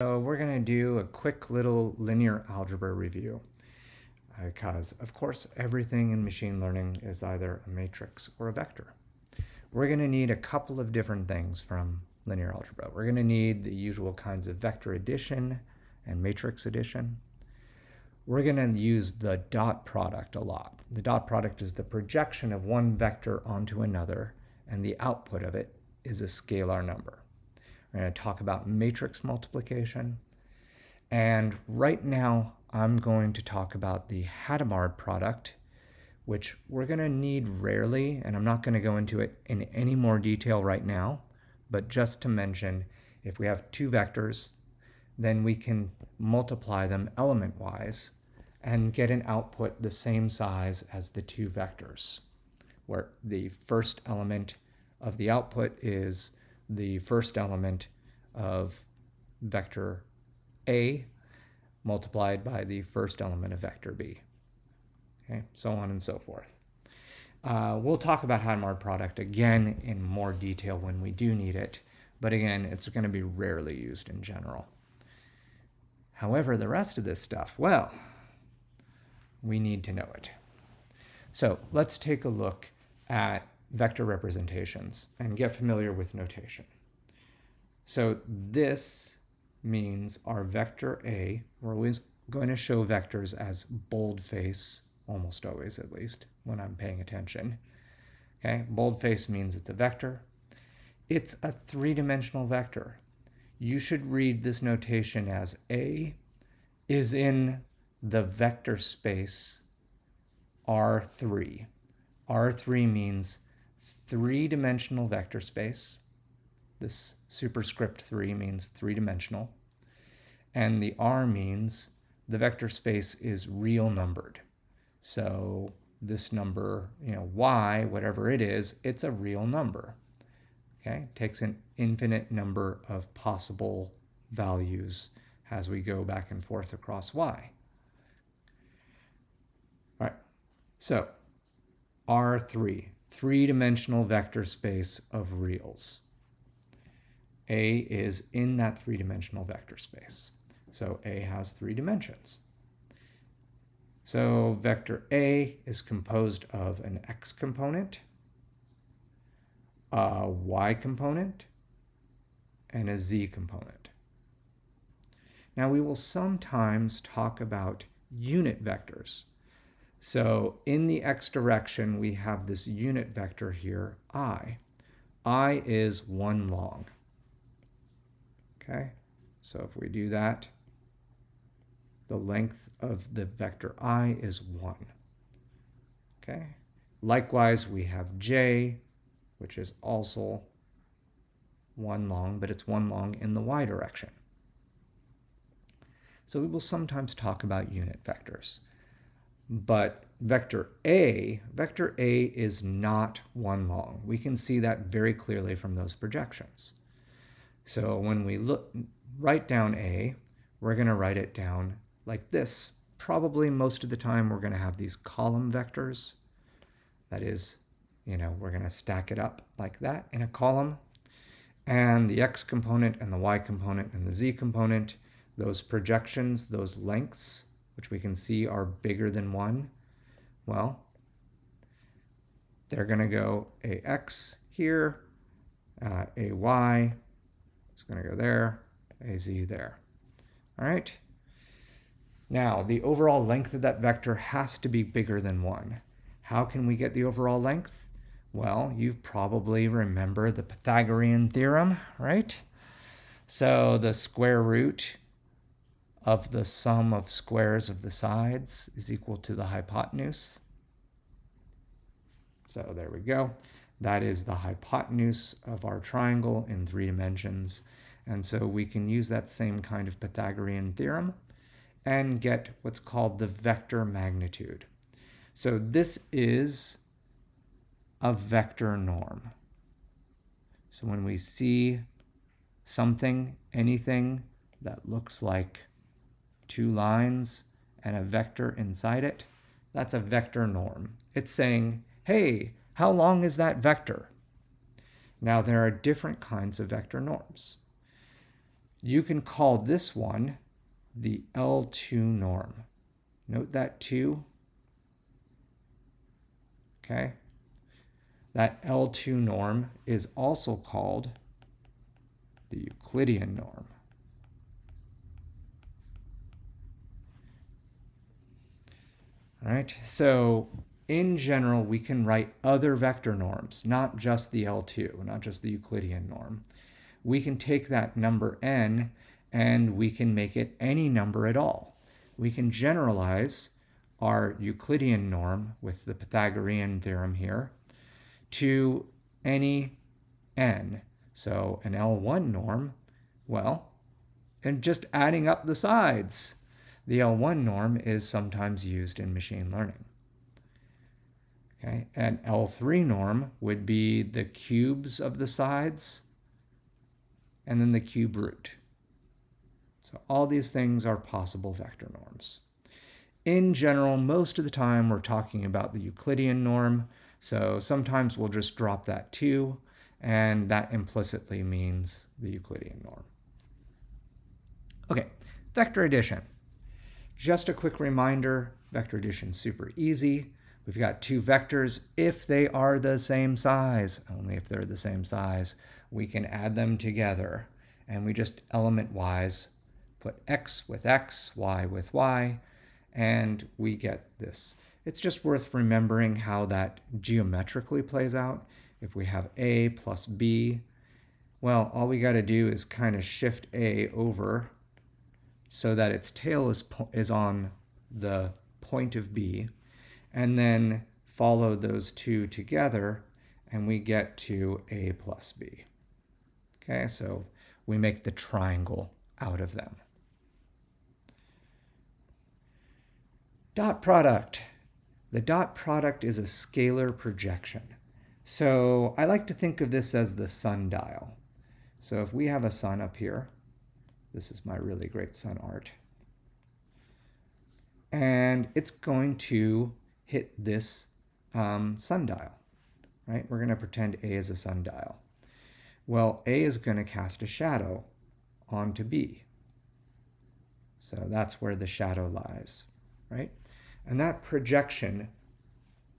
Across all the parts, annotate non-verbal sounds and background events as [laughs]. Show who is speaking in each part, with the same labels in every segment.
Speaker 1: So we're going to do a quick little linear algebra review because of course everything in machine learning is either a matrix or a vector. We're going to need a couple of different things from linear algebra. We're going to need the usual kinds of vector addition and matrix addition. We're going to use the dot product a lot. The dot product is the projection of one vector onto another and the output of it is a scalar number. We're going to talk about matrix multiplication. And right now, I'm going to talk about the Hadamard product, which we're going to need rarely, and I'm not going to go into it in any more detail right now, but just to mention, if we have two vectors, then we can multiply them element-wise and get an output the same size as the two vectors, where the first element of the output is the first element of vector A multiplied by the first element of vector B. Okay, so on and so forth. Uh, we'll talk about Hadamard product again in more detail when we do need it, but again, it's going to be rarely used in general. However, the rest of this stuff, well, we need to know it. So let's take a look at vector representations and get familiar with notation. So this means our vector A, we're always going to show vectors as boldface, almost always at least, when I'm paying attention. Okay, boldface means it's a vector. It's a three-dimensional vector. You should read this notation as A is in the vector space R3. R3 means three-dimensional vector space. This superscript 3 means three-dimensional. And the R means the vector space is real numbered. So this number, you know, y, whatever it is, it's a real number. Okay, it takes an infinite number of possible values as we go back and forth across y. All right, so R3, three-dimensional vector space of reals. A is in that three-dimensional vector space. So A has three dimensions. So vector A is composed of an x component, a y component, and a z component. Now we will sometimes talk about unit vectors. So in the x direction, we have this unit vector here, i. i is one long. Okay, so if we do that, the length of the vector i is 1. Okay, likewise, we have j, which is also 1 long, but it's 1 long in the y direction. So we will sometimes talk about unit vectors. But vector A, vector A is not one long. We can see that very clearly from those projections. So when we look, write down A, we're going to write it down like this. Probably most of the time we're going to have these column vectors. That is, you know, we're going to stack it up like that in a column. And the x component and the y component and the z component, those projections, those lengths, which we can see are bigger than 1, well, they're going to go ax here, uh, ay is going to go there, az there. All right? Now, the overall length of that vector has to be bigger than 1. How can we get the overall length? Well, you've probably remembered the Pythagorean theorem, right? So the square root of the sum of squares of the sides is equal to the hypotenuse. So there we go. That is the hypotenuse of our triangle in three dimensions. And so we can use that same kind of Pythagorean theorem and get what's called the vector magnitude. So this is a vector norm. So when we see something, anything that looks like two lines and a vector inside it, that's a vector norm. It's saying, hey, how long is that vector? Now, there are different kinds of vector norms. you can call this one the L2 norm. Note that 2. Okay. That L2 norm is also called the Euclidean norm. All right, so in general, we can write other vector norms, not just the L2, not just the Euclidean norm. We can take that number n and we can make it any number at all. We can generalize our Euclidean norm with the Pythagorean theorem here to any n. So an L1 norm, well, and just adding up the sides. The L1 norm is sometimes used in machine learning. Okay, an L3 norm would be the cubes of the sides and then the cube root. So all these things are possible vector norms. In general, most of the time we're talking about the Euclidean norm, so sometimes we'll just drop that 2, and that implicitly means the Euclidean norm. Okay, vector addition. Just a quick reminder, vector addition is super easy. We've got two vectors if they are the same size, only if they're the same size, we can add them together. And we just element-wise put x with x, y with y, and we get this. It's just worth remembering how that geometrically plays out. If we have a plus b, well, all we got to do is kind of shift a over so that its tail is, is on the point of b, and then follow those two together, and we get to a plus b. Okay, so we make the triangle out of them. Dot product. The dot product is a scalar projection. So I like to think of this as the sundial. So if we have a sun up here, this is my really great sun art, and it's going to hit this um, sundial, right? We're going to pretend A is a sundial. Well, A is going to cast a shadow onto B. So that's where the shadow lies, right? And that projection,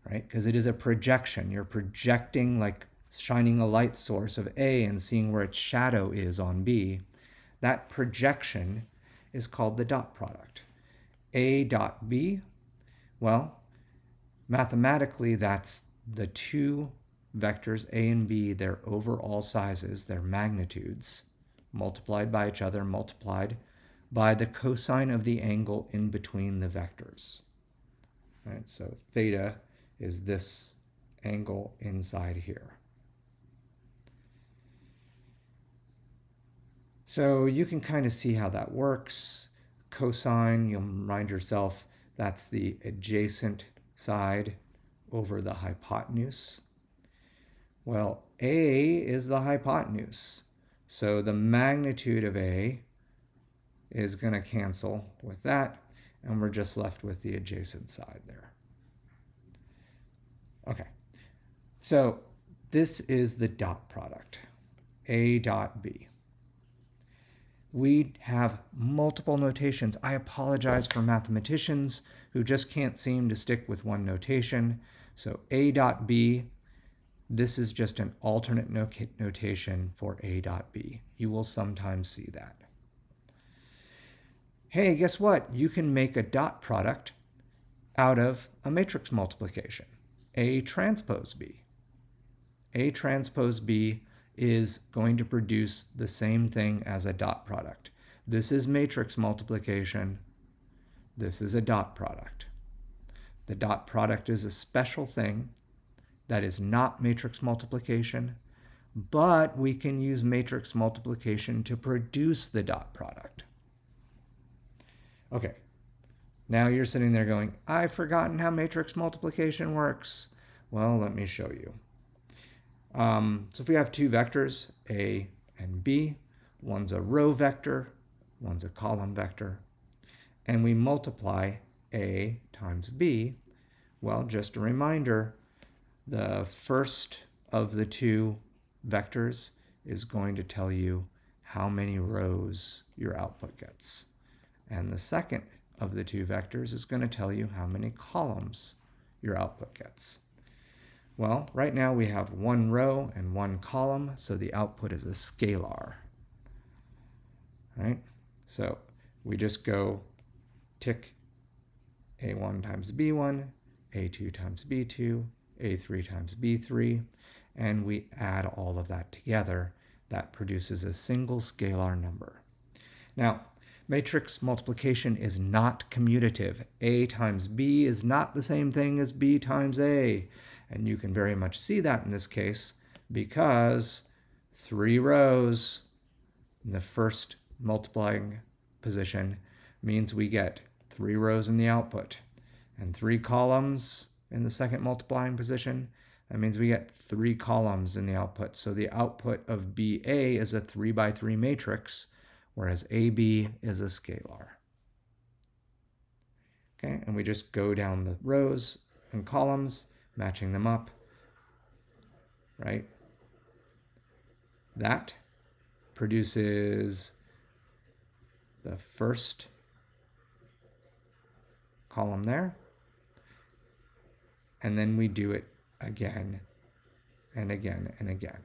Speaker 1: right, because it is a projection, you're projecting like shining a light source of A and seeing where its shadow is on B. That projection is called the dot product. A dot B, well, mathematically, that's the two vectors A and B, their overall sizes, their magnitudes, multiplied by each other, multiplied by the cosine of the angle in between the vectors. Right? So theta is this angle inside here. So you can kind of see how that works. Cosine, you'll remind yourself that's the adjacent side over the hypotenuse. Well, A is the hypotenuse. So the magnitude of A is going to cancel with that and we're just left with the adjacent side there. Okay, so this is the dot product, A dot B. We have multiple notations. I apologize for mathematicians who just can't seem to stick with one notation. So A dot B, this is just an alternate notation for A dot B. You will sometimes see that hey, guess what? You can make a dot product out of a matrix multiplication, A transpose B. A transpose B is going to produce the same thing as a dot product. This is matrix multiplication. This is a dot product. The dot product is a special thing that is not matrix multiplication, but we can use matrix multiplication to produce the dot product. Okay, now you're sitting there going, I've forgotten how matrix multiplication works. Well, let me show you. Um, so if we have two vectors, A and B, one's a row vector, one's a column vector, and we multiply A times B, well, just a reminder, the first of the two vectors is going to tell you how many rows your output gets. And the second of the two vectors is going to tell you how many columns your output gets. Well, right now we have one row and one column, so the output is a scalar. Right? So we just go tick a1 times b1, a2 times b2, a3 times b3, and we add all of that together. That produces a single scalar number. Now, matrix multiplication is not commutative. a times b is not the same thing as b times a. And you can very much see that in this case because three rows in the first multiplying position means we get three rows in the output and three columns in the second multiplying position. That means we get three columns in the output. So the output of BA is a three by three matrix, whereas AB is a scalar. Okay, and we just go down the rows and columns, matching them up, right? That produces the first column there. And then we do it again and again and again.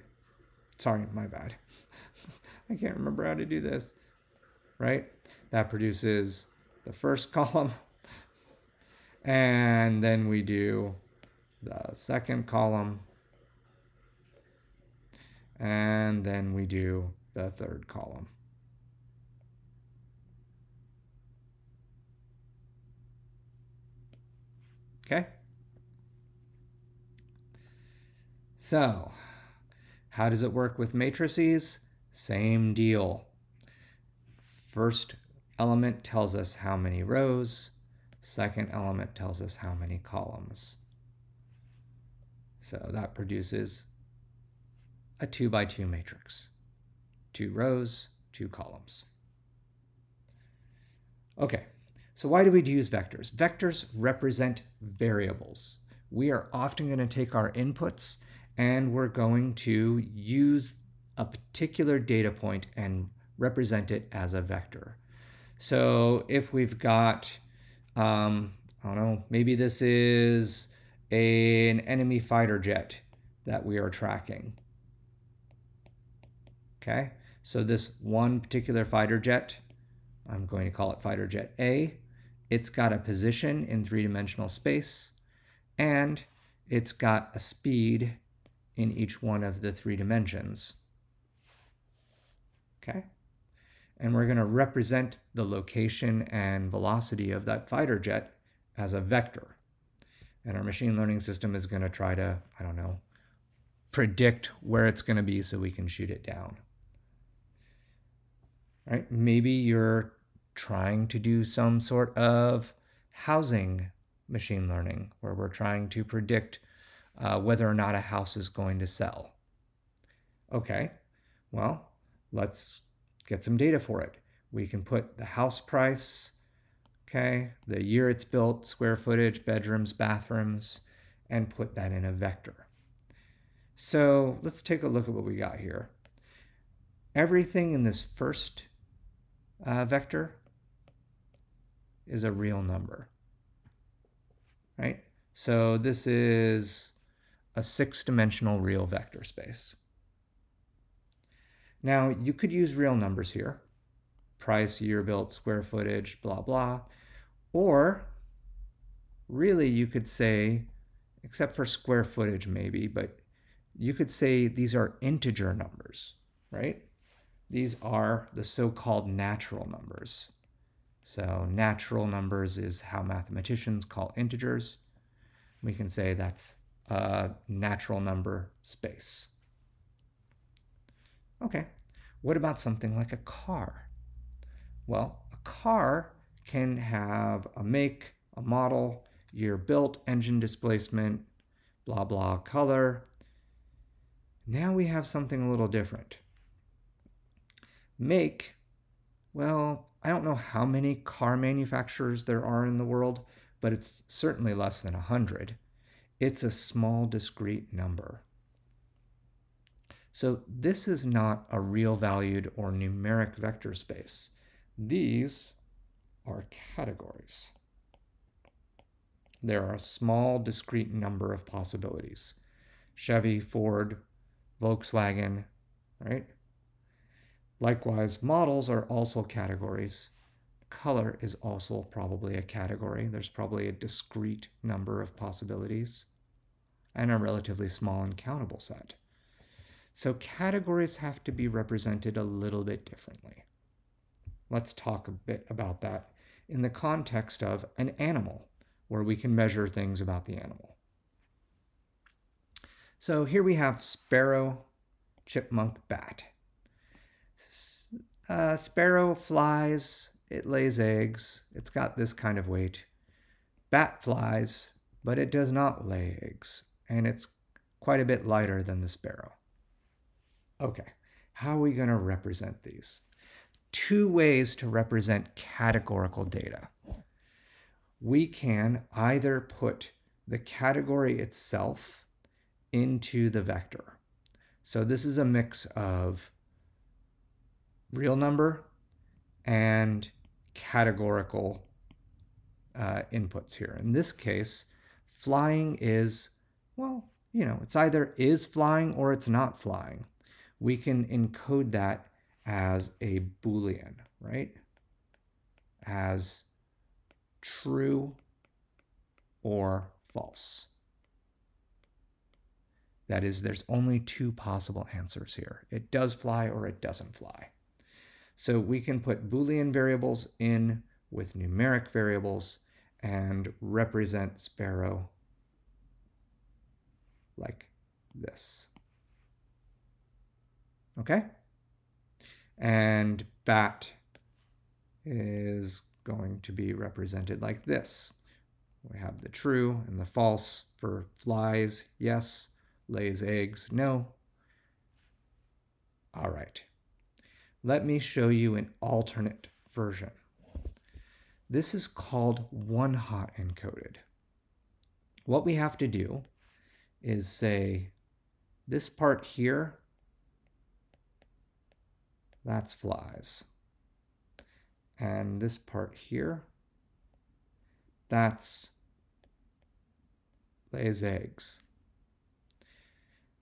Speaker 1: Sorry, my bad. [laughs] I can't remember how to do this. Right? That produces the first [laughs] column. And then we do the second column. And then we do the third column. Okay? So, how does it work with matrices? Same deal. First element tells us how many rows. Second element tells us how many columns. So that produces a two by two matrix. Two rows, two columns. Okay, so why do we use vectors? Vectors represent variables. We are often going to take our inputs and we're going to use a particular data point and represent it as a vector. So if we've got, um, I don't know, maybe this is an enemy fighter jet that we are tracking. Okay, so this one particular fighter jet, I'm going to call it fighter jet A. It's got a position in three-dimensional space, and it's got a speed in each one of the three dimensions. Okay? And we're going to represent the location and velocity of that fighter jet as a vector. And our machine learning system is going to try to, I don't know, predict where it's going to be so we can shoot it down. Right? Maybe you're trying to do some sort of housing machine learning where we're trying to predict uh, whether or not a house is going to sell. Okay, well, let's get some data for it. We can put the house price, okay, the year it's built, square footage, bedrooms, bathrooms, and put that in a vector. So let's take a look at what we got here. Everything in this first uh, vector is a real number, right? So this is a six-dimensional real vector space. Now, you could use real numbers here, price, year built, square footage, blah, blah, or really you could say, except for square footage maybe, but you could say these are integer numbers, right? These are the so-called natural numbers. So natural numbers is how mathematicians call integers. We can say that's a natural number space. Okay, what about something like a car? Well, a car can have a make, a model, year built, engine displacement, blah, blah, color. Now we have something a little different. Make, well, I don't know how many car manufacturers there are in the world, but it's certainly less than 100. It's a small discrete number. So this is not a real valued or numeric vector space. These are categories. There are a small discrete number of possibilities. Chevy, Ford, Volkswagen, right? Likewise, models are also categories. Color is also probably a category. There's probably a discrete number of possibilities and a relatively small and countable set. So categories have to be represented a little bit differently. Let's talk a bit about that in the context of an animal, where we can measure things about the animal. So here we have sparrow, chipmunk, bat. Uh, sparrow flies, it lays eggs, it's got this kind of weight. Bat flies, but it does not lay eggs, and it's quite a bit lighter than the sparrow. Okay, how are we going to represent these? Two ways to represent categorical data. We can either put the category itself into the vector. So this is a mix of real number and categorical uh, inputs here. In this case, flying is, well, you know, it's either is flying or it's not flying. We can encode that as a Boolean, right? As true or false. That is, there's only two possible answers here. It does fly or it doesn't fly. So we can put Boolean variables in with numeric variables and represent sparrow like this. Okay? And bat is going to be represented like this. We have the true and the false for flies, yes. Lays eggs, no. All right. Let me show you an alternate version. This is called one-hot encoded. What we have to do is say this part here that's flies. And this part here, that's lays eggs.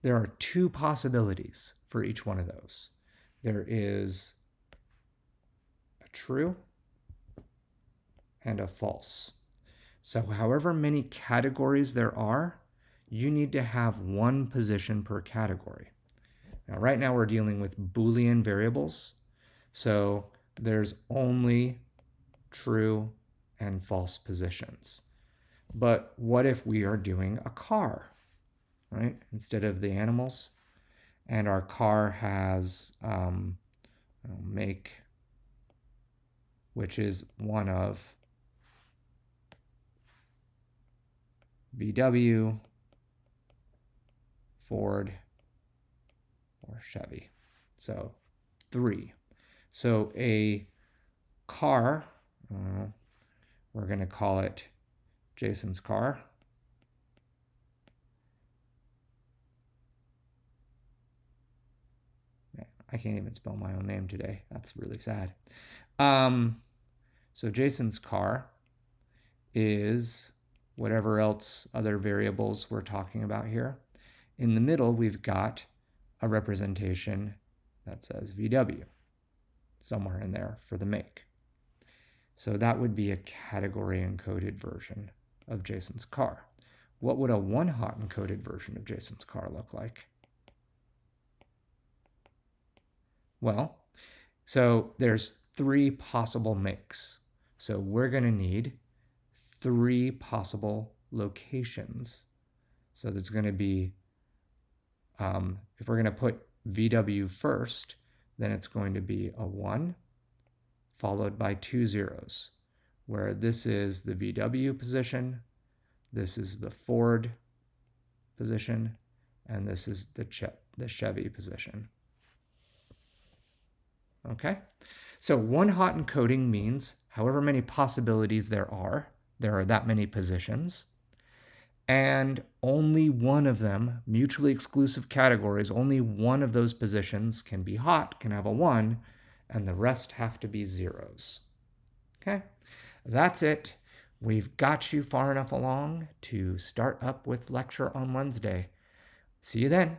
Speaker 1: There are two possibilities for each one of those. There is a true and a false. So however many categories there are, you need to have one position per category. Now, right now we're dealing with Boolean variables. So there's only true and false positions. But what if we are doing a car, right? Instead of the animals, and our car has um, make, which is one of VW, Ford, or Chevy. So three. So a car, uh, we're going to call it Jason's car. I can't even spell my own name today. That's really sad. Um, so Jason's car is whatever else other variables we're talking about here. In the middle, we've got a representation that says VW somewhere in there for the make. So that would be a category encoded version of Jason's car. What would a one hot encoded version of Jason's car look like? Well, so there's three possible makes. So we're going to need three possible locations. So there's going to be um, if we're going to put VW first, then it's going to be a 1 followed by two zeros, where this is the VW position, this is the Ford position, and this is the, the Chevy position. Okay, so one hot encoding means however many possibilities there are, there are that many positions. And only one of them, mutually exclusive categories, only one of those positions can be hot, can have a one, and the rest have to be zeros. Okay, that's it. We've got you far enough along to start up with lecture on Wednesday. See you then.